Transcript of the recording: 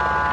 you